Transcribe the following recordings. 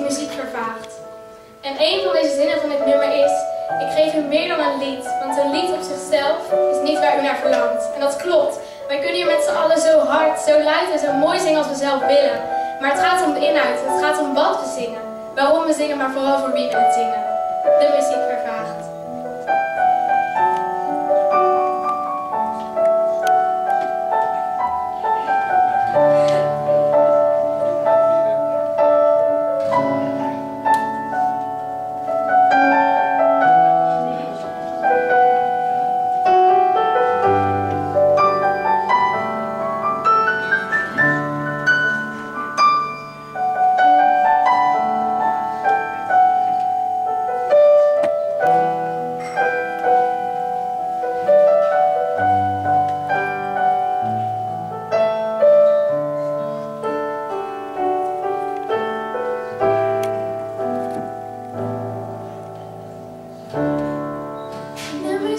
muziek vervaagt. En een van deze zinnen van dit nummer is, ik geef u meer dan een lied, want een lied op zichzelf is niet waar u naar verlangt. En dat klopt. Wij kunnen hier met z'n allen zo hard, zo luid en zo mooi zingen als we zelf willen. Maar het gaat om de inhoud, het gaat om wat we zingen. Waarom we zingen, maar vooral voor wie we het zingen. De muziek vervaagt.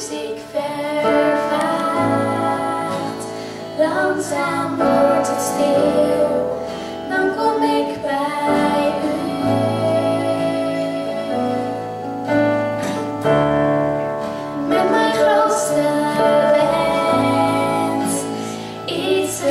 ik vervaart Langzaam wordt het stil, dan kom ik bij u. Met mijn grootste wens, iets